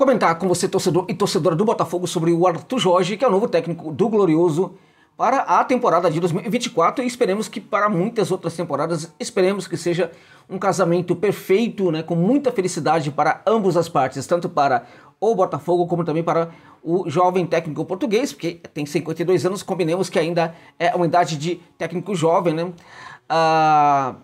comentar com você, torcedor e torcedora do Botafogo, sobre o Arthur Jorge, que é o novo técnico do Glorioso para a temporada de 2024 e esperemos que para muitas outras temporadas, esperemos que seja um casamento perfeito, né, com muita felicidade para ambas as partes, tanto para o Botafogo como também para o jovem técnico português, porque tem 52 anos, combinemos que ainda é uma idade de técnico jovem, né? Ah,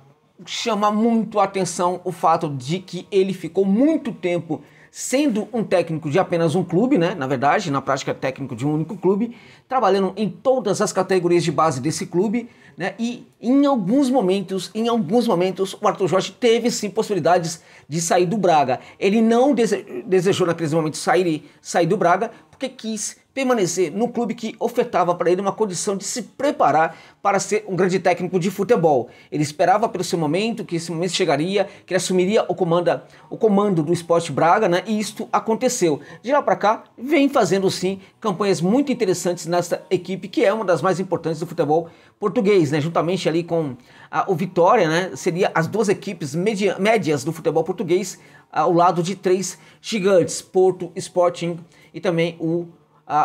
chama muito a atenção o fato de que ele ficou muito tempo sendo um técnico de apenas um clube, né? Na verdade, na prática técnico de um único clube, trabalhando em todas as categorias de base desse clube, né? E em alguns momentos, em alguns momentos, o Arthur Jorge teve sim possibilidades de sair do Braga. Ele não dese desejou naqueles momentos sair, sair do Braga porque quis permanecer no clube que ofertava para ele uma condição de se preparar para ser um grande técnico de futebol. Ele esperava pelo seu momento, que esse momento chegaria, que ele assumiria o, comanda, o comando do Esporte Braga, né? E isto aconteceu. De lá para cá, vem fazendo sim campanhas muito interessantes nessa equipe, que é uma das mais importantes do futebol português, né? Juntamente ali com a, o Vitória, né? Seria as duas equipes media, médias do futebol português, ao lado de três gigantes, Porto, Sporting e também o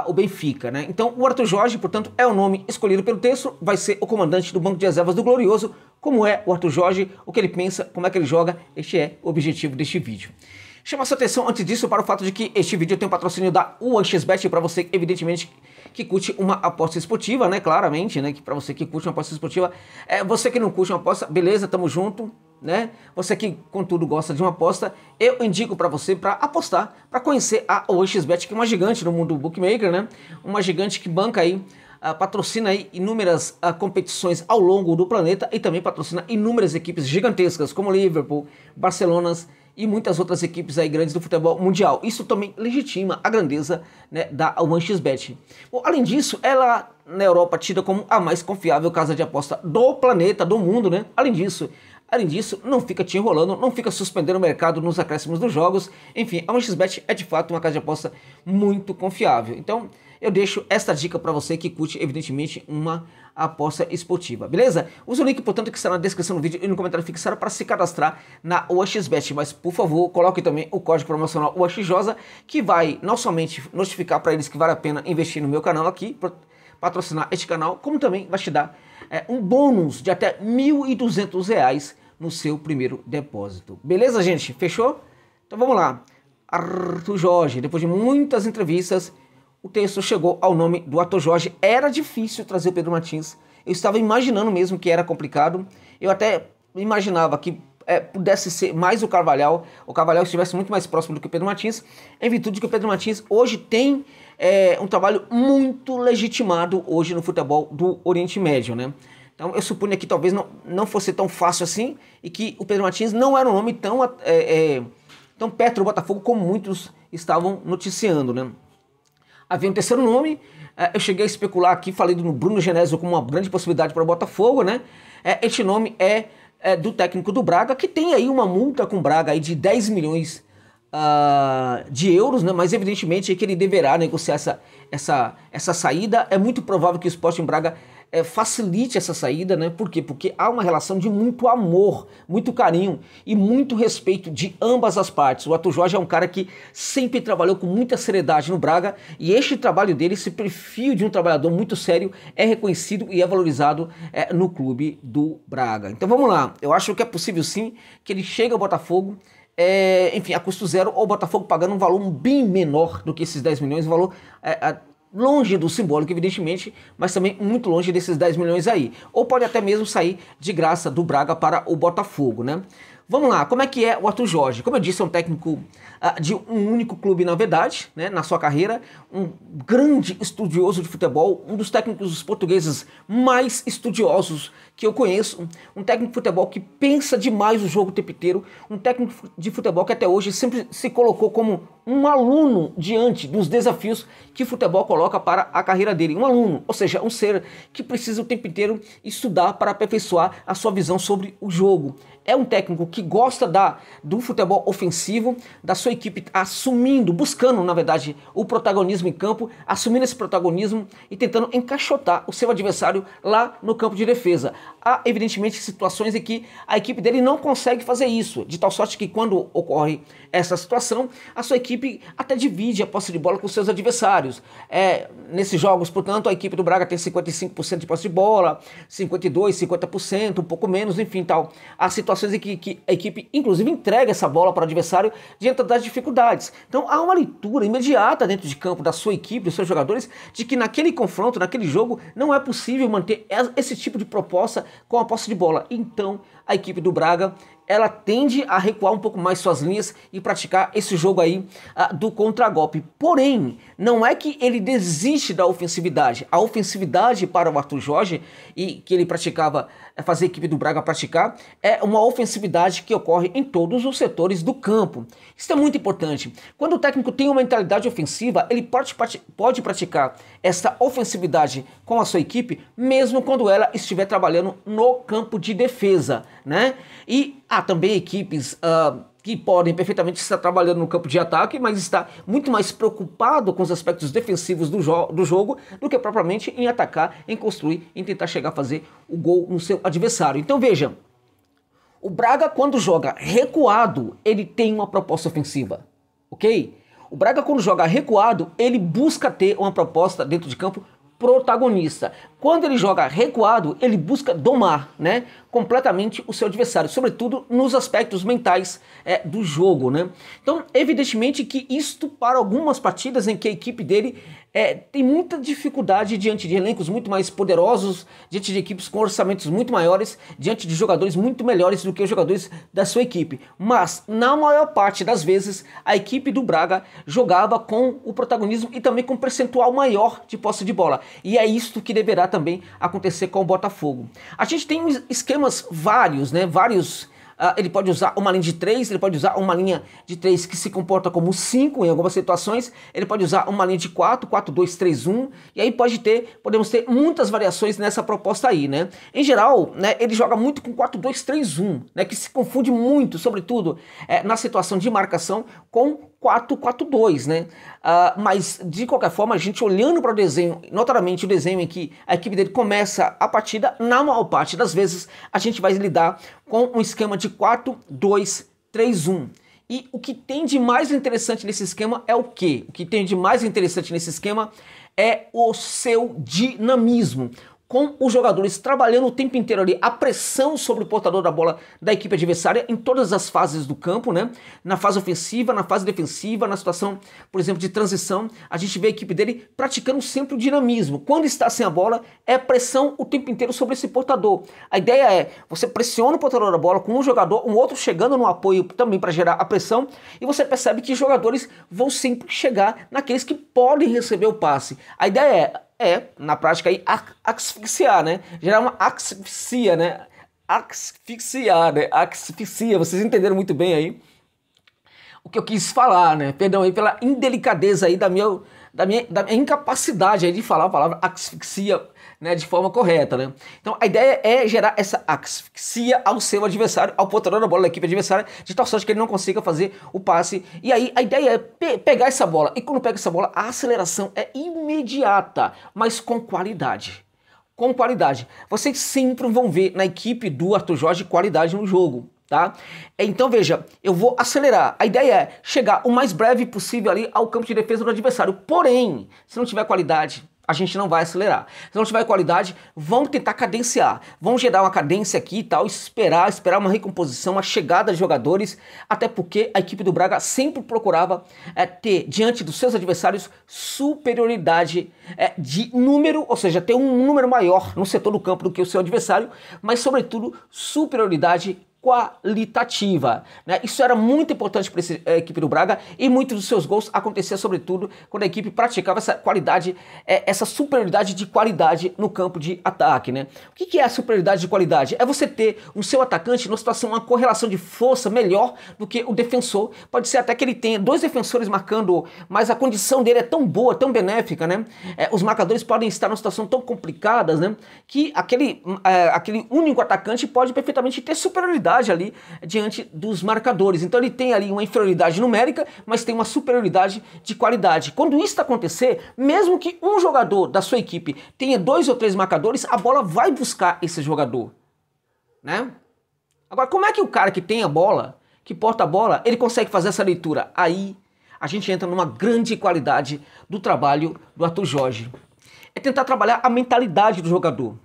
o Benfica, né? Então o Arthur Jorge, portanto, é o nome escolhido pelo texto, vai ser o comandante do banco de reservas do Glorioso. Como é o Arthur Jorge, o que ele pensa, como é que ele joga, este é o objetivo deste vídeo. Chama sua atenção antes disso para o fato de que este vídeo tem um patrocínio da UANXBet para você, evidentemente, que curte uma aposta esportiva, né? Claramente, né? Que para você que curte uma aposta esportiva, é você que não curte uma aposta, beleza, tamo junto, né? Você que, contudo, gosta de uma aposta, eu indico para você para apostar, para conhecer a OXBet, que é uma gigante no mundo bookmaker, né? Uma gigante que banca aí, uh, patrocina aí inúmeras uh, competições ao longo do planeta e também patrocina inúmeras equipes gigantescas, como Liverpool, Barcelona e muitas outras equipes aí grandes do futebol mundial. Isso também legitima a grandeza né, da OneXBet. Bom, além disso, ela na Europa tida como a mais confiável casa de aposta do planeta, do mundo, né? Além disso, Além disso, não fica te enrolando, não fica suspendendo o mercado nos acréscimos dos jogos. Enfim, a 1xBet é de fato uma casa de aposta muito confiável. Então, eu deixo esta dica para você que curte, evidentemente, uma aposta esportiva, beleza? Use o link, portanto, que está na descrição do vídeo e no comentário fixado para se cadastrar na OXBet. Mas, por favor, coloque também o código promocional OXJOSA, que vai não somente notificar para eles que vale a pena investir no meu canal aqui, patrocinar este canal, como também vai te dar é, um bônus de até R$ 1.200 no seu primeiro depósito. Beleza, gente? Fechou? Então vamos lá. Arthur Jorge, depois de muitas entrevistas, o texto chegou ao nome do Arthur Jorge. Era difícil trazer o Pedro Martins. Eu estava imaginando mesmo que era complicado. Eu até imaginava que é, pudesse ser mais o Carvalhal, o Carvalhal estivesse muito mais próximo do que o Pedro Martins, em virtude de que o Pedro Martins hoje tem é, um trabalho muito legitimado hoje no futebol do Oriente Médio, né? Então eu suponho que talvez não, não fosse tão fácil assim e que o Pedro Martins não era um nome tão, é, é, tão perto do Botafogo como muitos estavam noticiando. Né? Havia um terceiro nome, é, eu cheguei a especular aqui, falei do Bruno Genésio como uma grande possibilidade para o Botafogo. Né? É, este nome é, é, do técnico do Braga, que tem aí uma multa com o Braga aí de 10 milhões Uh, de euros, né? mas evidentemente é que ele deverá negociar essa, essa, essa saída. É muito provável que o Sporting Braga é, facilite essa saída, né? Por quê? Porque há uma relação de muito amor, muito carinho e muito respeito de ambas as partes. O Arthur Jorge é um cara que sempre trabalhou com muita seriedade no Braga e este trabalho dele, esse perfil de um trabalhador muito sério, é reconhecido e é valorizado é, no clube do Braga. Então vamos lá, eu acho que é possível sim que ele chegue ao Botafogo. É, enfim, a custo zero, ou o Botafogo pagando um valor bem menor do que esses 10 milhões, um valor é, longe do simbólico, evidentemente, mas também muito longe desses 10 milhões aí. Ou pode até mesmo sair de graça do Braga para o Botafogo, né? Vamos lá, como é que é o Arthur Jorge? Como eu disse, é um técnico uh, de um único clube, na verdade, né, na sua carreira, um grande estudioso de futebol, um dos técnicos portugueses mais estudiosos que eu conheço, um técnico de futebol que pensa demais o jogo o tempo inteiro, um técnico de futebol que até hoje sempre se colocou como um aluno diante dos desafios que o futebol coloca para a carreira dele. Um aluno, ou seja, um ser que precisa o tempo inteiro estudar para aperfeiçoar a sua visão sobre o jogo é um técnico que gosta da, do futebol ofensivo, da sua equipe assumindo, buscando, na verdade, o protagonismo em campo, assumindo esse protagonismo e tentando encaixotar o seu adversário lá no campo de defesa. Há, evidentemente, situações em que a equipe dele não consegue fazer isso, de tal sorte que quando ocorre essa situação, a sua equipe até divide a posse de bola com seus adversários. É, nesses jogos, portanto, a equipe do Braga tem 55% de posse de bola, 52%, 50%, um pouco menos, enfim, tal. Há situações em que, que a equipe, inclusive, entrega essa bola para o adversário diante das dificuldades. Então, há uma leitura imediata dentro de campo da sua equipe, dos seus jogadores, de que naquele confronto, naquele jogo, não é possível manter esse tipo de proposta com a posse de bola. Então, a equipe do Braga ela tende a recuar um pouco mais suas linhas e praticar esse jogo aí uh, do contragolpe. Porém, não é que ele desiste da ofensividade. A ofensividade para o Arthur Jorge e que ele praticava, é, fazer a equipe do Braga praticar, é uma ofensividade que ocorre em todos os setores do campo. Isso é muito importante. Quando o técnico tem uma mentalidade ofensiva, ele pode, pode praticar essa ofensividade com a sua equipe, mesmo quando ela estiver trabalhando no campo de defesa, né? E há também equipes uh, que podem perfeitamente estar trabalhando no campo de ataque, mas está muito mais preocupado com os aspectos defensivos do, jo do jogo do que propriamente em atacar, em construir, em tentar chegar a fazer o gol no seu adversário. Então veja, o Braga quando joga recuado, ele tem uma proposta ofensiva, ok? O Braga quando joga recuado, ele busca ter uma proposta dentro de campo protagonista. Quando ele joga recuado, ele busca domar né, completamente o seu adversário, sobretudo nos aspectos mentais é, do jogo. Né? Então, evidentemente que isto para algumas partidas em que a equipe dele é, tem muita dificuldade diante de elencos muito mais poderosos, diante de equipes com orçamentos muito maiores, diante de jogadores muito melhores do que os jogadores da sua equipe. Mas, na maior parte das vezes, a equipe do Braga jogava com o protagonismo e também com um percentual maior de posse de bola. E é isto que deverá também acontecer com o Botafogo. A gente tem esquemas vários, né? Vários ele pode usar uma linha de 3, ele pode usar uma linha de 3 que se comporta como 5 em algumas situações, ele pode usar uma linha de 4, 4, 2, 3, 1, e aí pode ter, podemos ter muitas variações nessa proposta aí, né? Em geral, né, ele joga muito com 4, 2, 3, 1, né, que se confunde muito, sobretudo é, na situação de marcação, com 4-4-2, né? Uh, mas de qualquer forma, a gente olhando para o desenho, notadamente o desenho em que a equipe dele começa a partida, na maior parte das vezes a gente vai lidar com um esquema de 4-2-3-1. E o que tem de mais interessante nesse esquema é o quê? O que tem de mais interessante nesse esquema é o seu dinamismo com os jogadores trabalhando o tempo inteiro ali, a pressão sobre o portador da bola da equipe adversária em todas as fases do campo, né? Na fase ofensiva, na fase defensiva, na situação, por exemplo, de transição, a gente vê a equipe dele praticando sempre o dinamismo. Quando está sem a bola, é pressão o tempo inteiro sobre esse portador. A ideia é, você pressiona o portador da bola com um jogador, um outro chegando no apoio também para gerar a pressão, e você percebe que jogadores vão sempre chegar naqueles que podem receber o passe. A ideia é é, na prática, aí, asfixiar, né? Gerar uma asfixia, né? Asfixiar, né? Asfixia, vocês entenderam muito bem aí o que eu quis falar, né? Perdão aí pela indelicadeza aí da minha, da minha, da minha incapacidade aí de falar a palavra asfixia né, de forma correta, né? Então a ideia é gerar essa asfixia ao seu adversário, ao portador da bola da equipe adversária, de tal sorte que ele não consiga fazer o passe. E aí a ideia é pe pegar essa bola, e quando pega essa bola, a aceleração é imediata, mas com qualidade. Com qualidade. Vocês sempre vão ver na equipe do Arthur Jorge qualidade no jogo. Tá? Então veja, eu vou acelerar. A ideia é chegar o mais breve possível ali ao campo de defesa do adversário. Porém, se não tiver qualidade, a gente não vai acelerar. Se não tiver qualidade, vamos tentar cadenciar. Vamos gerar uma cadência aqui e tal, esperar, esperar uma recomposição, a chegada de jogadores, até porque a equipe do Braga sempre procurava é, ter, diante dos seus adversários, superioridade é, de número, ou seja, ter um número maior no setor do campo do que o seu adversário, mas, sobretudo, superioridade qualitativa. Né? Isso era muito importante para a equipe do Braga e muitos dos seus gols aconteciam sobretudo quando a equipe praticava essa qualidade, é, essa superioridade de qualidade no campo de ataque. Né? O que é a superioridade de qualidade? É você ter o seu atacante numa situação, uma correlação de força melhor do que o defensor. Pode ser até que ele tenha dois defensores marcando, mas a condição dele é tão boa, tão benéfica, né? É, os marcadores podem estar numa situação tão complicada, né? Que aquele, é, aquele único atacante pode perfeitamente ter superioridade inferioridade ali diante dos marcadores. Então ele tem ali uma inferioridade numérica, mas tem uma superioridade de qualidade. Quando isso acontecer, mesmo que um jogador da sua equipe tenha dois ou três marcadores, a bola vai buscar esse jogador, né? Agora, como é que o cara que tem a bola, que porta a bola, ele consegue fazer essa leitura? Aí a gente entra numa grande qualidade do trabalho do Arthur Jorge. É tentar trabalhar a mentalidade do jogador.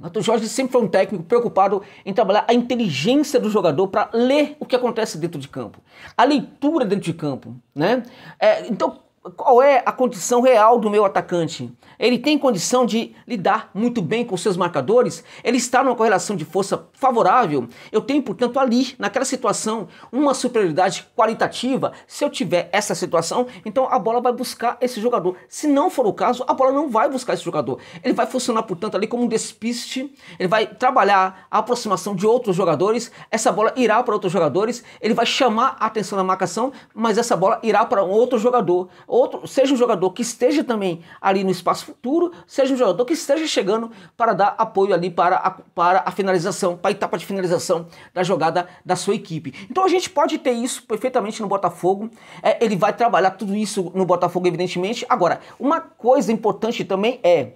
O Jorge sempre foi um técnico preocupado em trabalhar a inteligência do jogador para ler o que acontece dentro de campo, a leitura dentro de campo, né? É, então, qual é a condição real do meu atacante? Ele tem condição de lidar muito bem com seus marcadores? Ele está numa correlação de força favorável? Eu tenho, portanto, ali, naquela situação, uma superioridade qualitativa. Se eu tiver essa situação, então a bola vai buscar esse jogador. Se não for o caso, a bola não vai buscar esse jogador. Ele vai funcionar, portanto, ali como um despiste. Ele vai trabalhar a aproximação de outros jogadores. Essa bola irá para outros jogadores. Ele vai chamar a atenção na marcação, mas essa bola irá para um outro jogador outro, seja um jogador que esteja também ali no espaço futuro, seja um jogador que esteja chegando para dar apoio ali para a, para a finalização, para a etapa de finalização da jogada da sua equipe. Então a gente pode ter isso perfeitamente no Botafogo, é, ele vai trabalhar tudo isso no Botafogo, evidentemente. Agora, uma coisa importante também é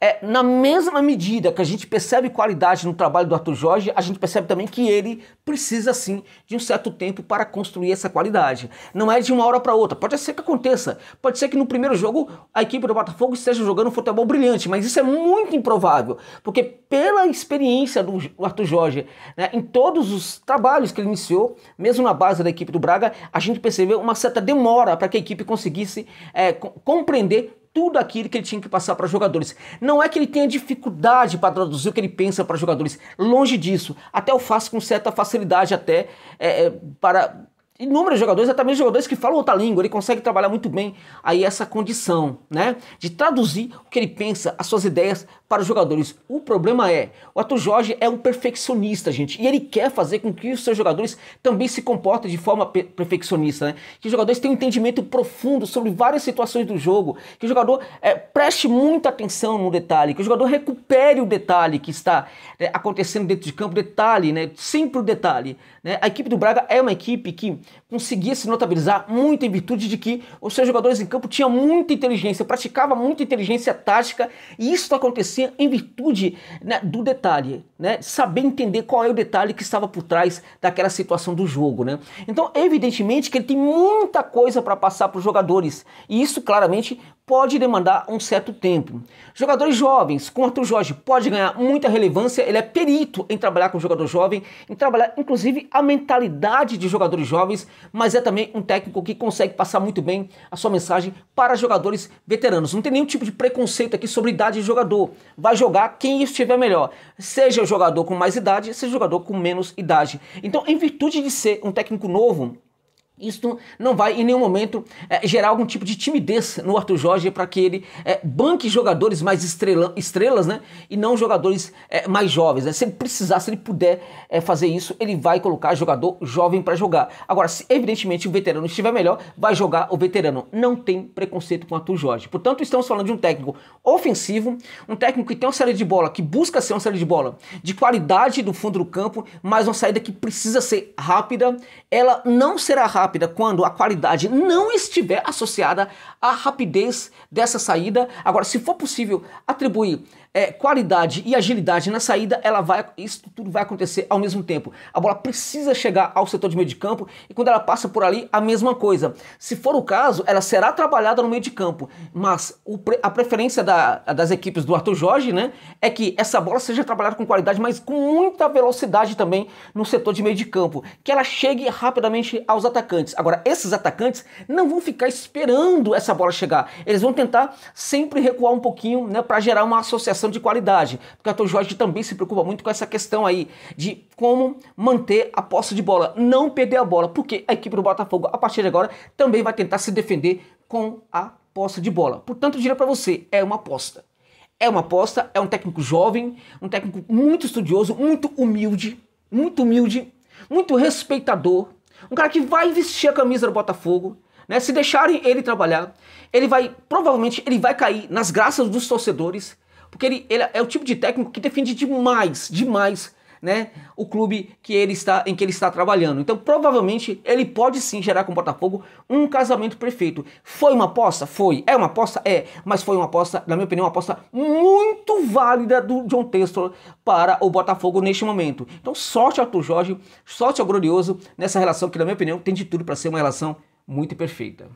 é, na mesma medida que a gente percebe qualidade no trabalho do Arthur Jorge, a gente percebe também que ele precisa sim de um certo tempo para construir essa qualidade. Não é de uma hora para outra. Pode ser que aconteça. Pode ser que no primeiro jogo a equipe do Botafogo esteja jogando um futebol brilhante, mas isso é muito improvável, porque pela experiência do Arthur Jorge, né, em todos os trabalhos que ele iniciou, mesmo na base da equipe do Braga, a gente percebeu uma certa demora para que a equipe conseguisse é, compreender tudo aquilo que ele tinha que passar para jogadores. Não é que ele tenha dificuldade para traduzir o que ele pensa para jogadores, longe disso. Até o faz com certa facilidade até é, é para inúmeros jogadores, até mesmo jogadores que falam outra língua, ele consegue trabalhar muito bem aí essa condição, né? De traduzir o que ele pensa, as suas ideias para os jogadores. O problema é, o Arthur Jorge é um perfeccionista, gente, e ele quer fazer com que os seus jogadores também se comportem de forma perfeccionista, né? Que os jogadores tenham um entendimento profundo sobre várias situações do jogo, que o jogador é, preste muita atenção no detalhe, que o jogador recupere o detalhe que está é, acontecendo dentro de campo, detalhe, né? Sempre o detalhe. Né? A equipe do Braga é uma equipe que conseguia se notabilizar muito em virtude de que os seus jogadores em campo tinham muita inteligência, praticava muita inteligência tática e isso acontecia em virtude né, do detalhe, né, saber entender qual é o detalhe que estava por trás daquela situação do jogo. Né? Então, evidentemente que ele tem muita coisa para passar para os jogadores e isso claramente pode demandar um certo tempo. Jogadores jovens, com Arthur Jorge, pode ganhar muita relevância, ele é perito em trabalhar com jogador jovem, em trabalhar inclusive a mentalidade de jogadores jovens, mas é também um técnico que consegue passar muito bem a sua mensagem para jogadores veteranos. Não tem nenhum tipo de preconceito aqui sobre idade de jogador. Vai jogar quem estiver melhor, seja o jogador com mais idade, seja o jogador com menos idade. Então, em virtude de ser um técnico novo, isso não vai em nenhum momento é, gerar algum tipo de timidez no Arthur Jorge para que ele é, banque jogadores mais estrela, estrelas, né? E não jogadores é, mais jovens. Né? Se ele precisar, se ele puder é, fazer isso, ele vai colocar jogador jovem para jogar. Agora, se evidentemente o veterano estiver melhor, vai jogar o veterano. Não tem preconceito com o Arthur Jorge. Portanto, estamos falando de um técnico ofensivo, um técnico que tem uma saída de bola, que busca ser uma saída de bola de qualidade do fundo do campo, mas uma saída que precisa ser rápida. Ela não será rápida rápida quando a qualidade não estiver associada à rapidez dessa saída. Agora, se for possível atribuir é, qualidade e agilidade na saída, ela vai, isso tudo vai acontecer ao mesmo tempo. A bola precisa chegar ao setor de meio de campo e quando ela passa por ali, a mesma coisa. Se for o caso, ela será trabalhada no meio de campo, mas o, a preferência da, das equipes do Arthur Jorge, né, é que essa bola seja trabalhada com qualidade, mas com muita velocidade também no setor de meio de campo, que ela chegue rapidamente aos atacantes. Agora, esses atacantes não vão ficar esperando essa bola chegar, eles vão tentar sempre recuar um pouquinho, né, para gerar uma associação de qualidade. Porque o Arthur Jorge também se preocupa muito com essa questão aí de como manter a posse de bola, não perder a bola, porque a equipe do Botafogo, a partir de agora, também vai tentar se defender com a posse de bola. Portanto, eu diria para você, é uma aposta. É uma aposta, é um técnico jovem, um técnico muito estudioso, muito humilde, muito humilde, muito respeitador, um cara que vai vestir a camisa do Botafogo, né? Se deixarem ele trabalhar, ele vai, provavelmente, ele vai cair nas graças dos torcedores, porque ele, ele é o tipo de técnico que defende demais, demais, né, o clube que ele está em que ele está trabalhando. Então, provavelmente, ele pode sim gerar com o Botafogo um casamento perfeito. Foi uma aposta? Foi. É uma aposta? É. Mas foi uma aposta, na minha opinião, uma aposta muito válida do John Testor para o Botafogo neste momento. Então, sorte ao Arthur Jorge, sorte ao Glorioso nessa relação que, na minha opinião, tem de tudo para ser uma relação muito perfeita.